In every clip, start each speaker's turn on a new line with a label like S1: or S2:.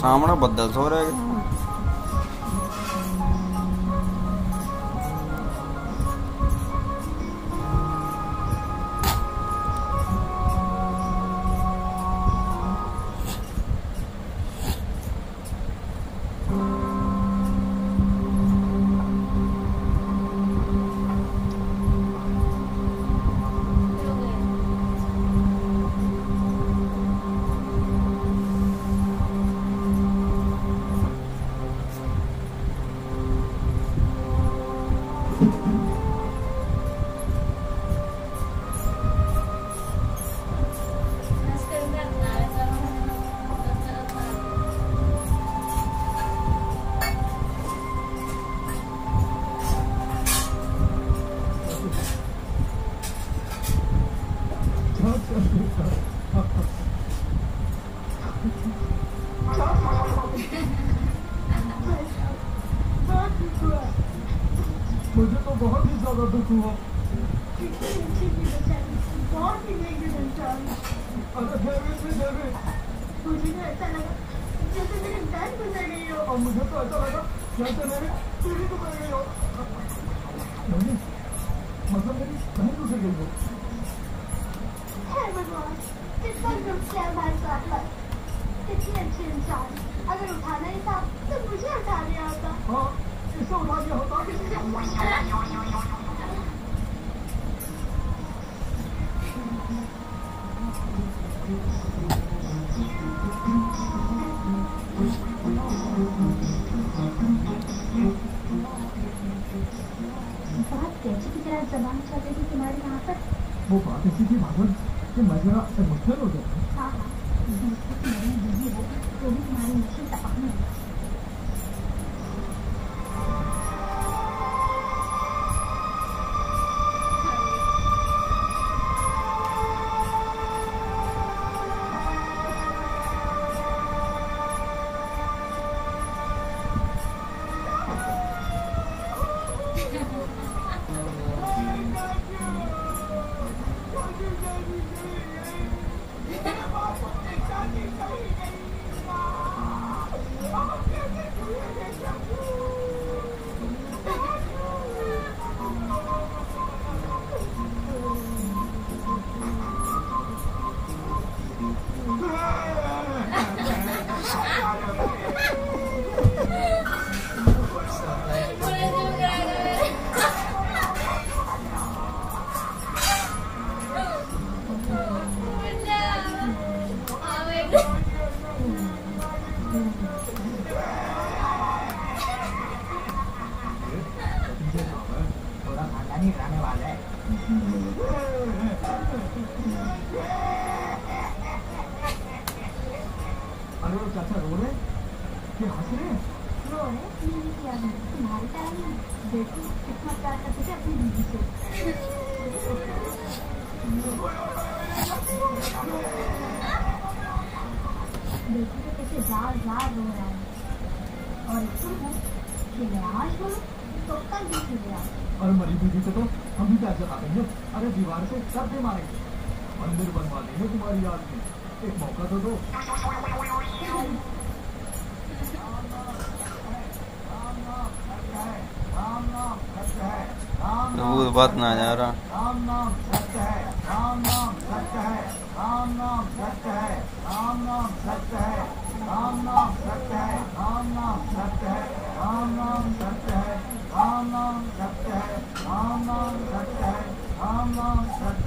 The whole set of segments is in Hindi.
S1: ਸਾਹਮਣੇ ਬੱਦਲ ਸੋ ਰਹੇ ਹੈਗੇ।
S2: मुझे तो बहुत ही ज़्यादा दुख हुआ।
S3: मुझे तो ऐसा लगा जैसे मेरी जान गुजर गई हो
S2: और मुझे तो ऐसा लगा जैसे मेरी तो कर गई हो। मतलब मेरी बहन गुजर गई हो
S3: अगर उठाना ही था तो मुझे उठा लिया होता
S2: हाँ इसे दिया
S3: बात कैसी की तरह जबान रही थी तुम्हारे यहाँ पर?
S2: वो बात ऐसी थी भागवत 그 마지막
S3: 앞에 못 해보겠네. 아, 그 마지막 앞에
S2: 못 해보겠네. अरे चाचा रो रहे कि हंस रहे
S3: रो रहे मैंने किया है तुम्हारे टाइम में देखो कितना प्यार करते थे अपनी बीवी से देखो तो कैसे जार जार रो रहा है और सुन है कि आज बोलूँ तो कल भी फिर गया
S2: और मरी बीवी को तो हम भी पैसे खा देंगे अरे दीवार से सब दे मारेंगे। मंदिर बनवा देंगे तुम्हारी याद में। एक मौका तो दो
S1: वो बात ना जा रहा
S2: राम नाम सत्य है राम नाम सत्य है राम नाम सत्य है राम नाम सत्य है राम नाम सत्य है राम नाम सत्य है राम नाम सत्य है राम नाम सत्य है राम नाम सत्य है राम नाम सत्य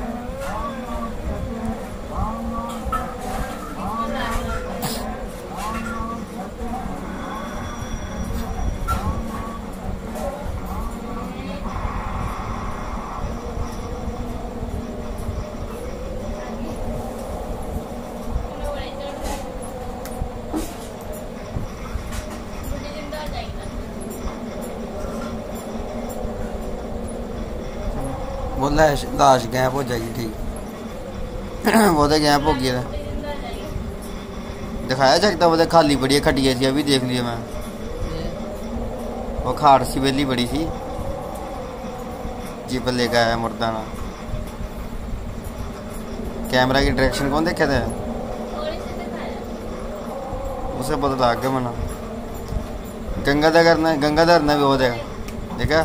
S1: वो लाश लाश गैप हो जाएगी ठीक वो तो गैप हो गया दिखाया सकता वो खाली पड़ी है खटिया सी अभी देख लिया मैं वो खाट सी वेली बड़ी थी जी पर लेकर आया मुर्दा ना कैमरा की डायरेक्शन कौन देखे थे उसे पता लग गया मना गंगाधर करना गंगाधर ने भी वो देखा देखा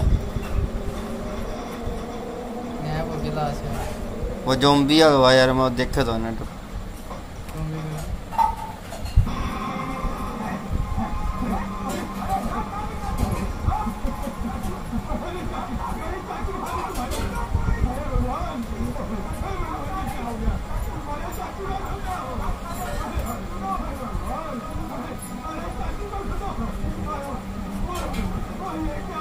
S4: वो
S1: जोम्बी गया यार मैं देखे तो नेट Oh, yeah.